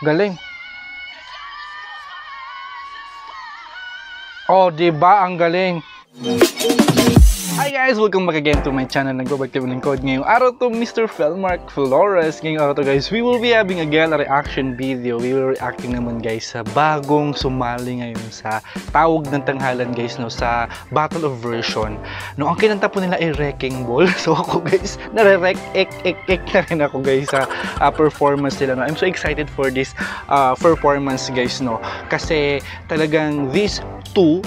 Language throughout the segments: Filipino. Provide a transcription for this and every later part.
Galing. Oh, di ba ang galing? Hi guys! Welcome back again to my channel. Nagbabalik tayo ng code ngayong araw to Mr. Felmark Flores. Ngayong araw to guys, we will be having again a reaction video. We will reacting naman guys sa bagong sumali ngayon sa tawag ng tanghalan guys no sa Battle of Version. No, ang kinanta po nila ay Wrecking Ball. So ako guys, nare-rec ek ek ek na rin ako guys sa uh, performance nila no. I'm so excited for this uh, performance guys no. Kasi talagang these two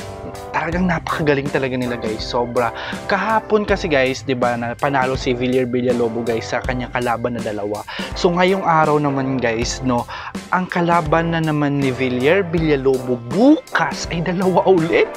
talagang napakagaling talaga nila guys. Sobra. Kahapon kasi guys, 'di ba, na panalo si Villar Villalobo guys sa kanyang kalaban na dalawa. So ngayong araw naman guys, no, ang kalaban na naman ni Villar Villalobo bukas ay dalawa ulit.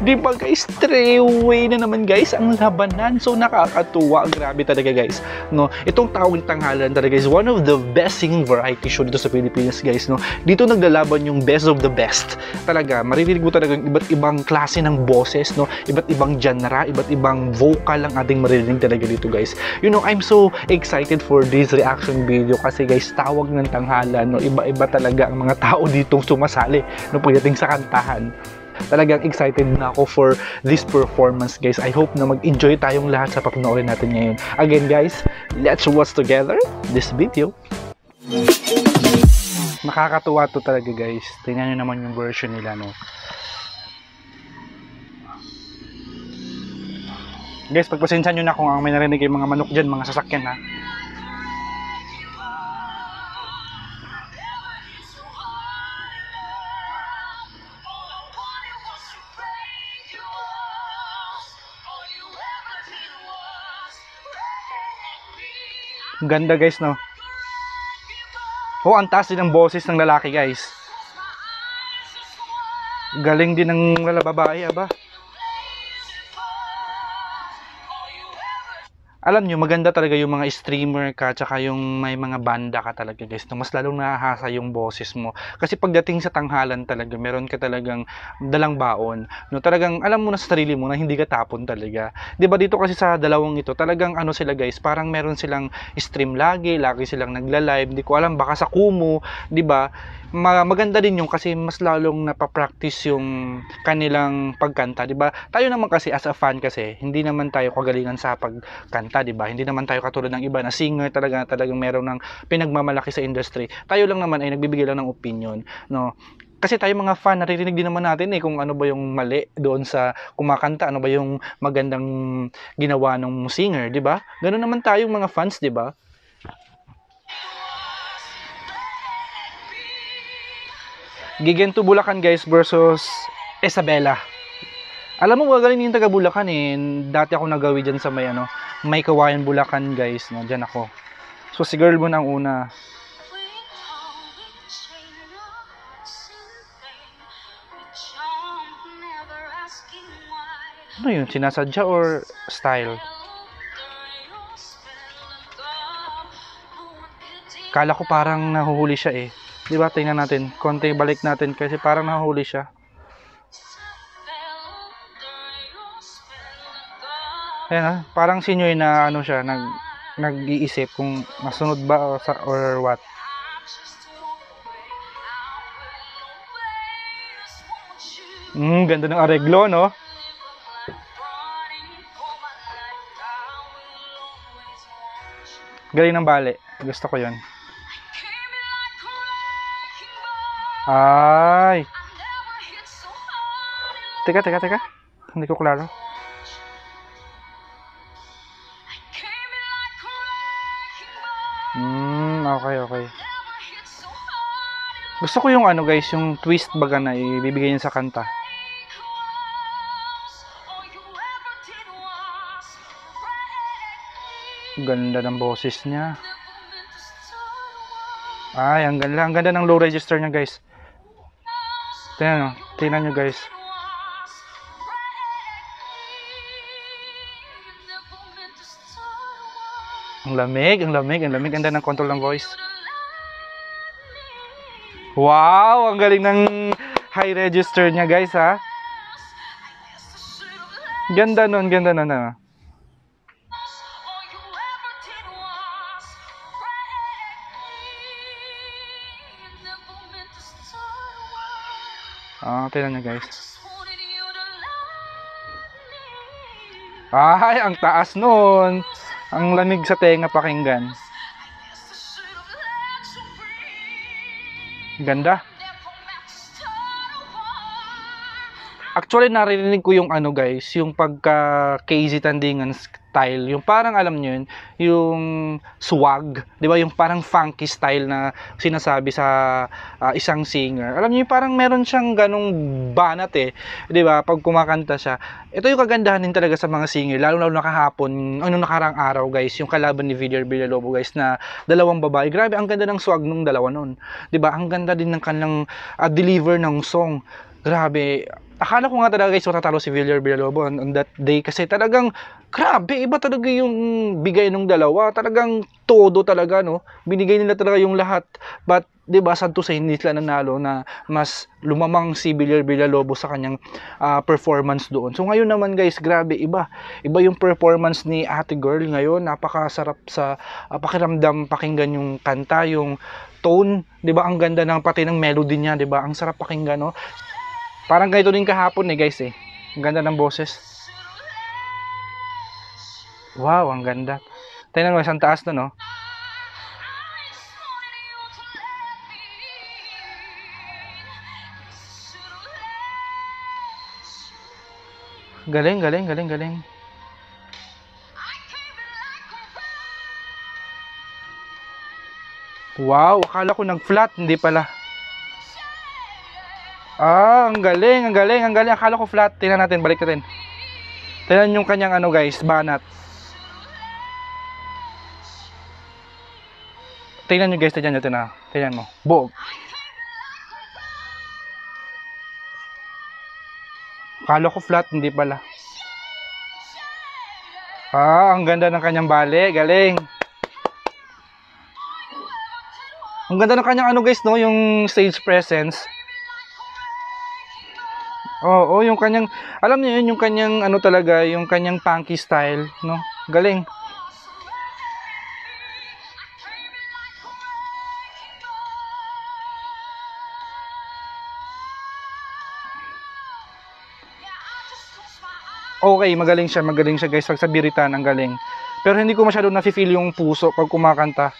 'Di ba guys? Three way na naman guys ang labanan. So nakakatuwa. Grabe talaga guys. No, itong tawag tanghalan talaga is one of the best singing variety show dito sa Pilipinas guys, no. Dito naglalaban yung best of the best. Talaga, maririnig mo talaga iba't ibang klase ng boses, no? Iba't ibang genre, iba't ibang vocal ang ating maririnig talaga dito, guys. You know, I'm so excited for this reaction video kasi guys, tawag ng tanghalan, no? Iba-iba talaga ang mga tao ditong sumasali, no? Pagdating sa kantahan talagang excited na ako for this performance guys I hope na mag-enjoy tayong lahat sa papanoorin natin ngayon again guys let's watch together this video nakakatuwa to talaga guys tingnan nyo naman yung version nila no Guys, pagpasensya nyo na kung ang may narinig yung mga manok dyan, mga sasakyan ha. Ganda guys, no? Oh, ang taas din ng boses ng lalaki guys. Galing din ng babae, aba. Alam nyo, maganda talaga yung mga streamer ka, tsaka yung may mga banda ka talaga guys, no? mas lalong nahahasa yung boses mo. Kasi pagdating sa tanghalan talaga, meron ka talagang dalang baon. No? Talagang alam mo na sa sarili mo na hindi ka tapon talaga. ba dito kasi sa dalawang ito, talagang ano sila guys, parang meron silang stream lagi, lagi silang nagla-live. Hindi ko alam, baka sa Kumu, ba? Maganda din yung kasi mas lalong napapractice yung kanilang pagkanta, 'di ba? Tayo naman kasi as a fan kasi, hindi naman tayo kagalingan sa pagkanta, 'di ba? Hindi naman tayo katulad ng iba na singer talaga talagang meron ng pinagmamalaki sa industry. Tayo lang naman ay nagbibigay lang ng opinion, no? kasi tayo mga fan, naririnig din naman natin eh kung ano ba yung mali doon sa kumakanta, ano ba yung magandang ginawa ng singer, 'di ba? Ganun naman tayong mga fans, 'di ba? Gigento Bulacan guys versus Isabela. Alam mo, gagaling yung taga Bulacan eh. Dati ako nagawi dyan sa may ano, may kawayan Bulacan guys. No? Dyan ako. So si girl mo na ang una. Ano yun? Sinasadya or style? Kala ko parang nahuhuli siya eh. Di ba? Tingnan natin. Konti balik natin kasi parang nahuli siya. Ayan ah, parang sinyoy na ano siya, nag nag-iisip kung masunod ba or, or what. Mm, ganda ng areglo, no? Galing ng bale. Gusto ko 'yon. Ay. Teka, teka, teka. Hindi ko klaro. Hmm, okay, okay. Gusto ko yung ano guys, yung twist baga na ibibigay niya sa kanta. Ganda ng boses niya. Ay, ang ganda, ang ganda ng low register niya guys. Tingnan nyo. Tingnan nyo guys. Ang lamig, ang lamig, ang lamig. Ganda ng control ng voice. Wow! Ang galing ng high register niya guys ha. Ganda nun, ganda nun. Ha? Ah, tingnan nyo guys. Ay, ang taas nun. Ang lamig sa tenga pakinggan. Ganda. Actually, narinig ko yung ano guys, yung pagka KZ Tandingan style, yung parang alam nyo yun, yung swag, di ba? Yung parang funky style na sinasabi sa ah, isang singer. Alam nyo yung parang meron siyang ganong banat eh, di ba? Pag kumakanta siya. Ito yung kagandahan din talaga sa mga singer, lalo lalo na kahapon, ano nakarang araw guys, yung kalaban ni Villar Villalobos guys na dalawang babae. Grabe, ang ganda ng swag nung dalawa nun. Di ba? Ang ganda din ng kanilang ah, deliver ng song. Grabe, akala ko nga talaga guys matatalo si Villar Villalobos on, on that day kasi talagang grabe iba talaga yung bigay ng dalawa. Talagang todo talaga no? Binigay nila talaga yung lahat. But 'di ba sad to say hindi sila nanalo na mas lumamang si Villar Villalobos sa kanyang ah, performance doon. So ngayon naman guys grabe iba. Iba yung performance ni Ate Girl ngayon. Napakasarap sa ah, pakiramdam pakinggan yung kanta yung tone. 'di ba ang ganda ng pati ng melody niya 'di ba? Ang sarap pakinggan no Parang ganito din kahapon eh guys eh. Ang ganda ng boses. Wow, ang ganda. Tingnan mo, isang taas na no. Galing, galing, galing, galing. Wow, akala ko nag-flat, hindi pala. Ah, ang galing, ang galing, ang galing. Akala ko flat. Tingnan natin, balik natin. Tingnan yung kanyang ano guys, banat. Tingnan nyo guys, tingnan nyo, tingnan. Tingnan mo. Buog. Akala ko flat, hindi pala. Ah, ang ganda ng kanyang bale. Galing. Ang ganda ng kanyang ano guys, no? Yung stage presence. Oo, oh, yung kanyang, alam niyo yun, yung kanyang ano talaga, yung kanyang punky style, no? Galing. Okay, magaling siya, magaling siya guys. Pag sa biritan, ang galing. Pero hindi ko masyado nafe-feel yung puso pag kumakanta.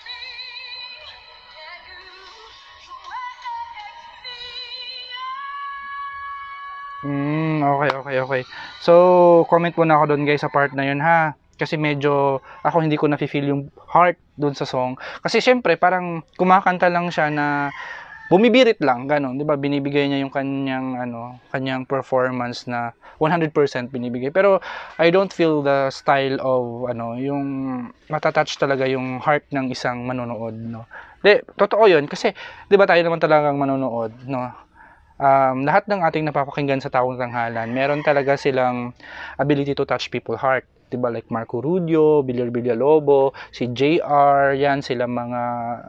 Okay, okay. So, comment muna ako doon guys sa part na yun ha. Kasi medyo ako hindi ko nafe-feel yung heart doon sa song. Kasi syempre parang kumakanta lang siya na bumibirit lang, ganun, 'di ba? Binibigay niya yung kanyang ano, kanyang performance na 100% binibigay. Pero I don't feel the style of ano, yung matatouch talaga yung heart ng isang manonood, no. De, totoo 'yun kasi 'di ba tayo naman talagang manonood, no? Um, lahat ng ating napapakinggan sa Tawang Tanghalan, meron talaga silang ability to touch people heart. 'Di ba like Marco Rudio, Villar Villalobo, si JR, yan sila mga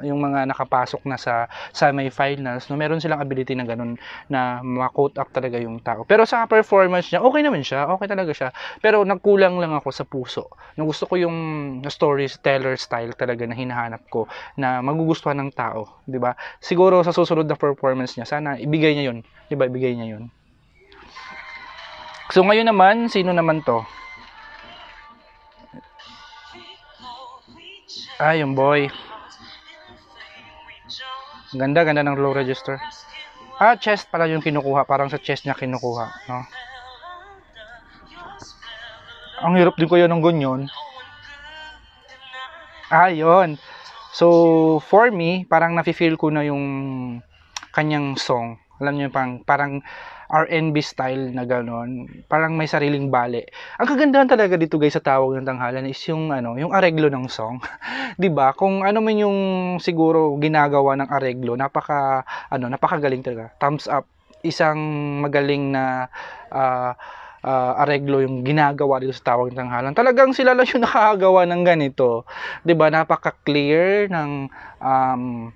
yung mga nakapasok na sa semi-finals, no meron silang ability na ganun na ma-coat up talaga yung tao. Pero sa performance niya, okay naman siya, okay talaga siya. Pero nagkulang lang ako sa puso. No, gusto ko yung storyteller style talaga na hinahanap ko na magugustuhan ng tao, 'di ba? Siguro sa susunod na performance niya, sana ibigay niya 'yon, 'di ba? Ibigay niya 'yon. So ngayon naman, sino naman 'to? Ah, yung boy. Ganda, ganda ng low register. Ah, chest pala yung kinukuha. Parang sa chest niya kinukuha, no? Ang hirap din ko yun ng ganyan. Ah, yun. So, for me, parang nafe-feel ko na yung kanyang song. Alam niyo parang, parang R&B style na gano'n. Parang may sariling bale. Ang kagandahan talaga dito guys sa tawag ng tanghalan is yung ano, yung areglo ng song. 'Di ba? Kung ano man yung siguro ginagawa ng areglo, napaka ano, napakagaling talaga. Thumbs up. Isang magaling na uh, uh, areglo yung ginagawa dito sa tawag ng tanghalan. Talagang sila lang yung nakakagawa ng ganito. 'Di ba? Napaka-clear ng um,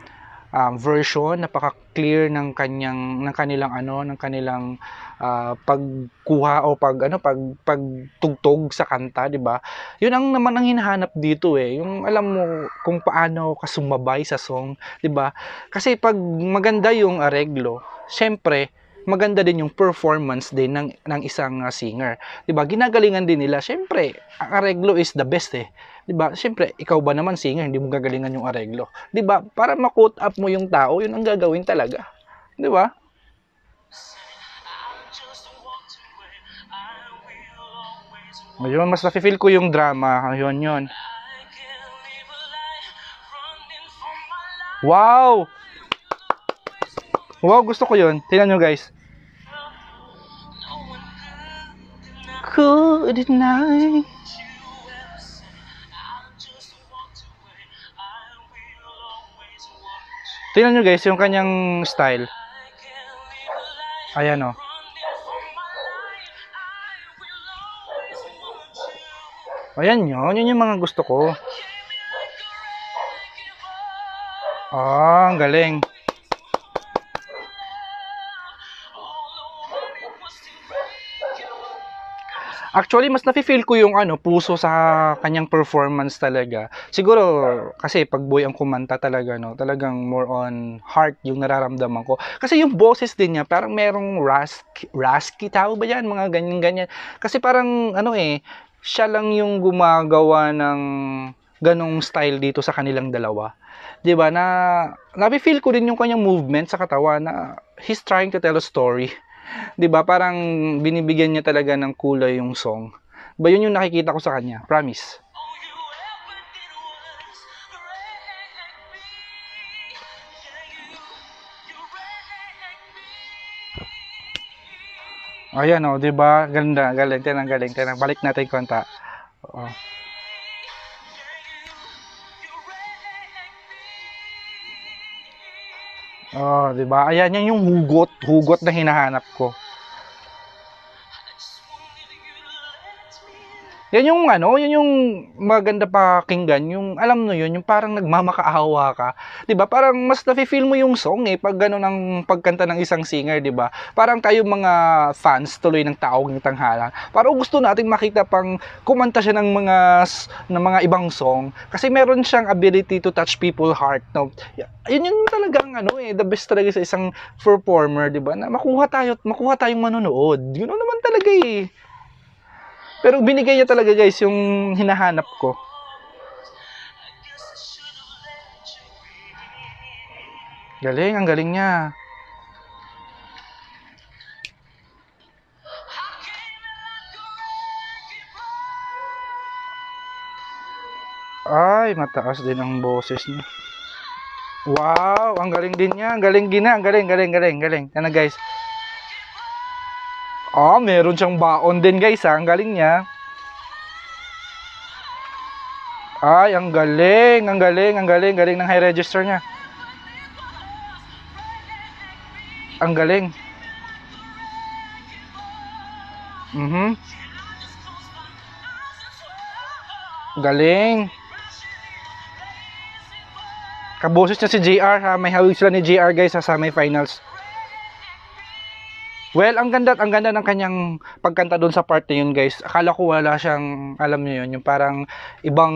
um, version, napaka-clear ng kanyang ng kanilang ano, ng kanilang uh, pagkuha o pag ano, pag pagtugtog sa kanta, 'di ba? 'Yun ang naman ang hinahanap dito eh, yung alam mo kung paano ka sumabay sa song, 'di ba? Kasi pag maganda yung areglo, syempre maganda din yung performance din ng ng isang uh, singer. 'Di ba? Ginagalingan din nila. Syempre, ang areglo is the best eh. 'Di ba? Syempre, ikaw ba naman singer, hindi mo gagalingan yung areglo. 'Di ba? Para ma-quote up mo yung tao, yun ang gagawin talaga. 'Di ba? Ayun, mas nafe-feel ko yung drama. Ayun, yun. Wow! Wow, gusto ko yun. Tingnan nyo guys. Good night. Tingnan nyo guys, yung kanyang style. Ayan o. Oh. Ayan yun, yun yung mga gusto ko. Ah, ang galing. Actually, mas nafe-feel ko yung ano, puso sa kanyang performance talaga. Siguro, kasi pag boy ang kumanta talaga, no, talagang more on heart yung nararamdaman ko. Kasi yung boses din niya, parang merong rask, rasky tawag ba yan? Mga ganyan-ganyan. Kasi parang, ano eh, siya lang yung gumagawa ng ganong style dito sa kanilang dalawa. 'Di ba? Na nabi-feel ko din yung kanyang movement sa katawan na he's trying to tell a story. 'Di ba? Parang binibigyan niya talaga ng kulay yung song. Ba yun yung nakikita ko sa kanya, promise. Ayan oh, 'di ba? Ganda, galing, tinang galing, tinang balik natin konta. Oh. Oh, 'di ba? Ayan yan yung hugot, hugot na hinahanap ko. Yan yung ano, yan yung maganda pakinggan, yung alam mo yun, yung parang nagmamakaawa ka. 'Di ba? Parang mas nafi-feel mo yung song eh pag gano'n ang pagkanta ng isang singer, 'di ba? Parang tayo mga fans tuloy ng Taong ng Tanghalan. Parang gusto nating makita pang kumanta siya ng mga ng mga ibang song kasi meron siyang ability to touch people heart. No? Yun yung talagang ano eh, the best talaga sa isang performer, 'di ba? Na makuha tayo, makuha tayong manonood. Yun naman talaga eh. Pero binigay niya talaga guys yung hinahanap ko. Galing, ang galing niya. Ay, mataas din ang boses niya. Wow, ang galing din niya. Ang galing gina, ang galing, galing, galing, galing. Ano guys? Ah, meron siyang baon din guys ha. Ang galing niya. Ay, ang galing, ang galing, ang galing, galing ng high register niya. Ang galing. Mhm. Galing. Kaboses niya si JR ha. May hawig sila ni JR guys sa semi-finals. Well, ang ganda ang ganda ng kanyang pagkanta doon sa part na yun, guys. Akala ko wala siyang alam niyo yun, yung parang ibang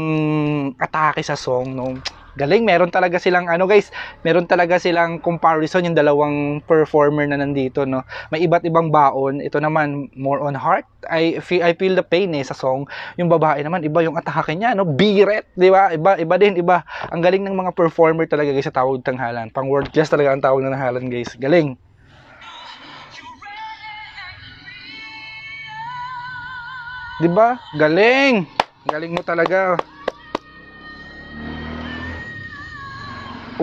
atake sa song, no. Galing, meron talaga silang ano guys, meron talaga silang comparison yung dalawang performer na nandito, no. May iba't ibang baon. Ito naman more on heart. I feel I feel the pain eh sa song. Yung babae naman iba yung atake niya, no. Biret, 'di ba? Iba iba din, iba. Ang galing ng mga performer talaga guys sa tawag tanghalan. Pang world class talaga ang tawag ng tanghalan, guys. Galing. 'Di ba? Galing. Galing mo talaga.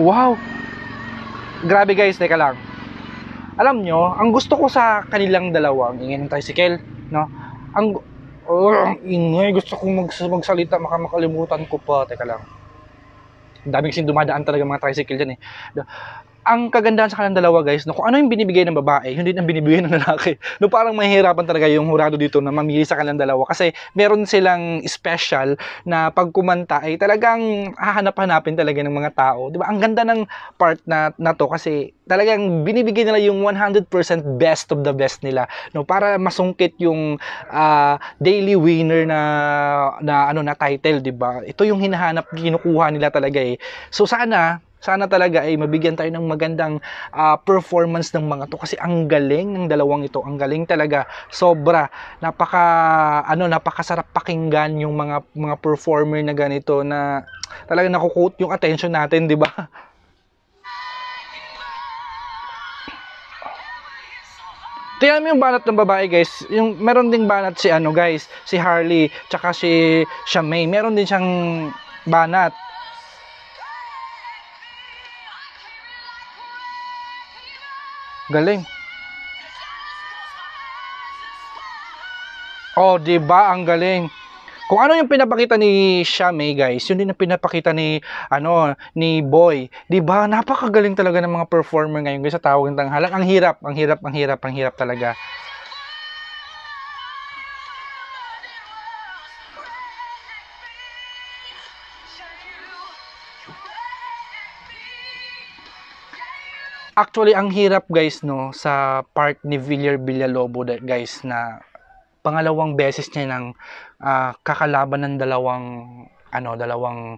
Wow. Grabe guys, teka lang. Alam nyo, ang gusto ko sa kanilang dalawa, ang ingay ng tricycle, no? Ang oh, ingay, gusto kong mag magsalita, makamakalimutan ko pa. Teka lang. Ang daming sin dumadaan talaga mga tricycle dyan eh ang kagandahan sa kanilang dalawa guys, no, kung ano yung binibigay ng babae, hindi ang binibigay ng lalaki. No, parang mahihirapan talaga yung hurado dito na mamili sa kanilang dalawa kasi meron silang special na pag kumanta ay talagang hahanap-hanapin talaga ng mga tao. 'Di ba? Ang ganda ng part na, na to kasi talagang binibigay nila yung 100% best of the best nila, no, para masungkit yung uh, daily winner na na ano na title, 'di ba? Ito yung hinahanap, kinukuha nila talaga eh. So sana sana talaga ay mabigyan tayo ng magandang uh, performance ng mga to kasi ang galing ng dalawang ito ang galing talaga sobra napaka ano napakasarap pakinggan yung mga mga performer na ganito na talaga nakukote yung attention natin di ba Tingnan mo yung banat ng babae, guys. Yung meron ding banat si ano, guys, si Harley, tsaka si Shamay. Meron din siyang banat. Galing. Oh, 'di ba? Ang galing. Kung ano yung pinapakita ni Shame, guys, yun din ang pinapakita ni ano ni Boy. 'Di ba? Napakagaling talaga ng mga performer ngayon guys sa tawag ng tanghalan. Ang hirap, ang hirap, ang hirap, ang hirap talaga. Actually, ang hirap guys no sa part ni Villar Villalobo guys na pangalawang beses niya nang uh, kakalaban ng dalawang ano, dalawang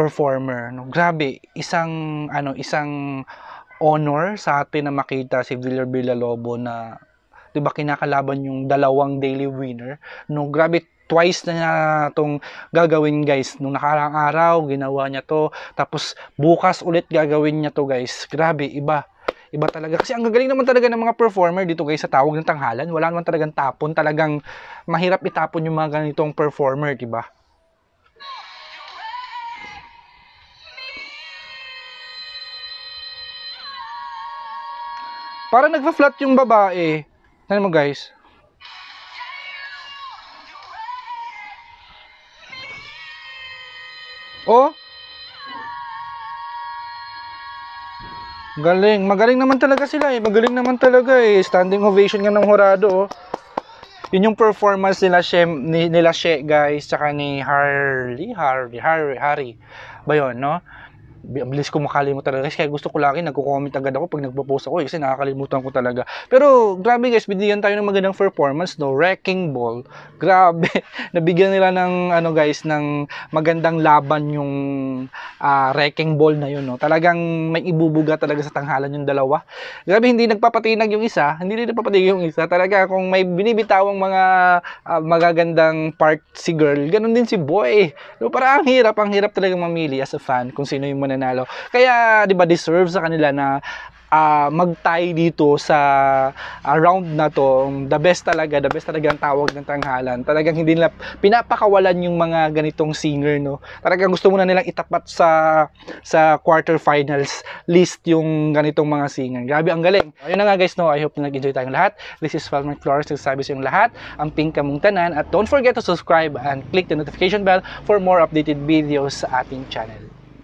performer. No? Grabe, isang ano, isang honor sa atin na makita si Villar Villalobo na 'di ba kinakalaban yung dalawang daily winner. No, grabe twice na niya tong gagawin guys. Nung nakaraang araw, ginawa niya to. Tapos bukas ulit gagawin niya to guys. Grabe, iba. Iba talaga. Kasi ang gagaling naman talaga ng mga performer dito guys sa tawag ng tanghalan. Wala naman talagang tapon. Talagang mahirap itapon yung mga ganitong performer, di ba? Para nagfa-flat yung babae. Ano mo guys? Oh. Galing. Magaling naman talaga sila eh. Magaling naman talaga eh. Standing ovation nga ng Horado oh. Yun yung performance nila She, nila She guys, tsaka ni Harley, Harley, Harry, Harry. Ba yun, no? Bilis ko makalimutan talaga kaya gusto ko lagi nagko-comment agad ako pag nagpo-post ako eh, kasi nakakalimutan ko talaga. Pero grabe guys binigyan tayo ng magandang performance no? Wrecking ball. Grabe. Nabigyan nila ng ano guys ng magandang laban yung uh, wrecking ball na yun no? Talagang may ibubuga talaga sa tanghalan yung dalawa. Grabe hindi nagpapatinag yung isa. Hindi din nagpapatinag yung isa. Talaga kung may binibitawang mga uh, magagandang part si girl ganun din si boy. No, para ang hirap ang hirap talaga mamili as a fan kung sino yung mananalo. Kaya 'di ba deserve sa kanila na uh, mag-tie dito sa uh, round na to. The best talaga, the best talaga ang tawag ng tanghalan. Talagang hindi nila pinapakawalan yung mga ganitong singer, no. Talagang gusto muna nilang itapat sa sa quarterfinals list yung ganitong mga singer. Grabe, ang galing. Ayun na nga guys, no. I hope na nag-enjoy tayong lahat. This is Falmer Flores, nagsasabi sa yung lahat, ang pink kamong tanan. At don't forget to subscribe and click the notification bell for more updated videos sa ating channel.